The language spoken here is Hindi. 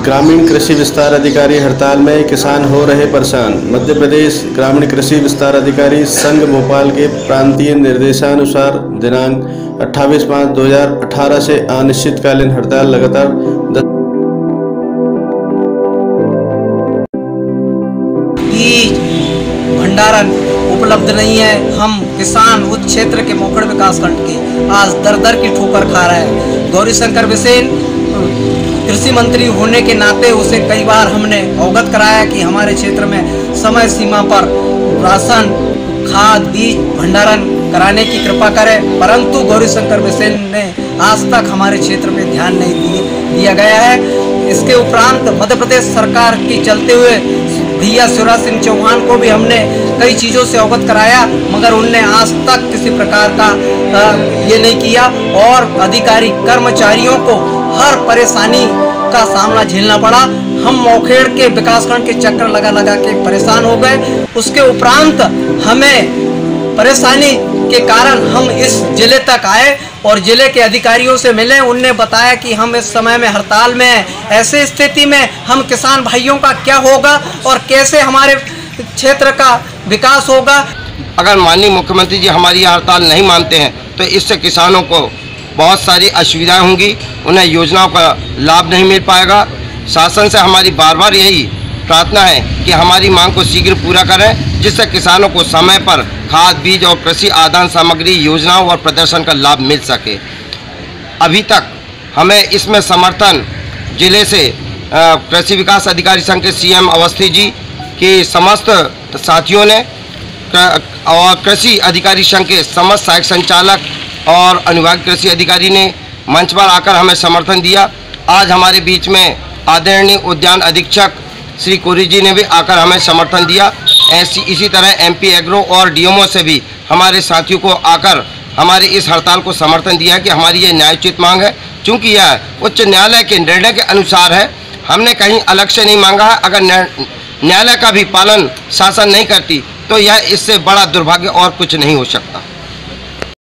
ग्रामीण कृषि विस्तार अधिकारी हड़ताल में, किसान हो रहे परेशान। मध्य प्रदेश ग्रामीण कृषि विस्तार अधिकारी संघ भोपाल के प्रांतीय निर्देशानुसार दिनांक 28 पाँच 2018 से अनिश्चितकालीन हड़ताल लगातार भंडारण उपलब्ध नहीं है। हम किसान उस क्षेत्र के मोखड़ विकास खंड के आज दर दर की ठोकर खा रहे हैं। गौरी शंकर बिसेन कृषि मंत्री होने के नाते उसे कई बार हमने अवगत कराया कि हमारे क्षेत्र में समय सीमा पर राशन, खाद, बीज भंडारण कराने की कृपा करें, परंतु गौरी शंकर बिसेन ने आज तक हमारे क्षेत्र में ध्यान नहीं दिया गया है। इसके उपरांत मध्य प्रदेश सरकार की चलते हुए भैया शिवराज सिंह चौहान को भी हमने कई चीज़ों से अवगत कराया, मगर उनने आज तक किसी प्रकार का ये नहीं किया, और अधिकारी कर्मचारियों को हर परेशानी का सामना झेलना पड़ा। हम मोखेड़ के विकासखंड के चक्कर लगा लगा के परेशान हो गए। उसके उपरांत हमें परेशानी के कारण हम इस ज़िले तक आए और ज़िले के अधिकारियों से मिले। उनने बताया कि हम इस समय में हड़ताल में हैं। ऐसे स्थिति में हम किसान भाइयों का क्या होगा और कैसे हमारे क्षेत्र का विकास होगा? अगर माननीय मुख्यमंत्री जी हमारी हड़ताल नहीं मानते हैं तो इससे किसानों को बहुत सारी असुविधाएँ होंगी, उन्हें योजनाओं का लाभ नहीं मिल पाएगा। शासन से हमारी बार बार यही प्रार्थना है कि हमारी मांग को शीघ्र पूरा करें, जिससे किसानों को समय पर खाद, बीज और कृषि आदान सामग्री, योजनाओं और प्रदर्शन का लाभ मिल सके। अभी तक हमें इसमें समर्थन ज़िले से कृषि विकास अधिकारी संघ के सीएम अवस्थी जी की समस्त साथियों ने और कृषि अधिकारी संघ के समस्त सहायक संचालक और अनुभाग कृषि अधिकारी ने मंच पर आकर हमें समर्थन दिया। आज हमारे बीच में आदरणीय उद्यान अधीक्षक श्री कोरी जी ने भी आकर हमें समर्थन दिया। ऐसी इसी तरह एमपी एग्रो और डीएमओ से भी हमारे साथियों को आकर हमारे इस हड़ताल को समर्थन दिया कि हमारी ये न्यायोचित मांग है। चूँकि यह उच्च न्यायालय के निर्णय के अनुसार है, हमने कहीं अलग से नहीं मांगा। है अगर न्यायालय का भी पालन शासन नहीं करती तो यह इससे बड़ा दुर्भाग्य और कुछ नहीं हो सकता।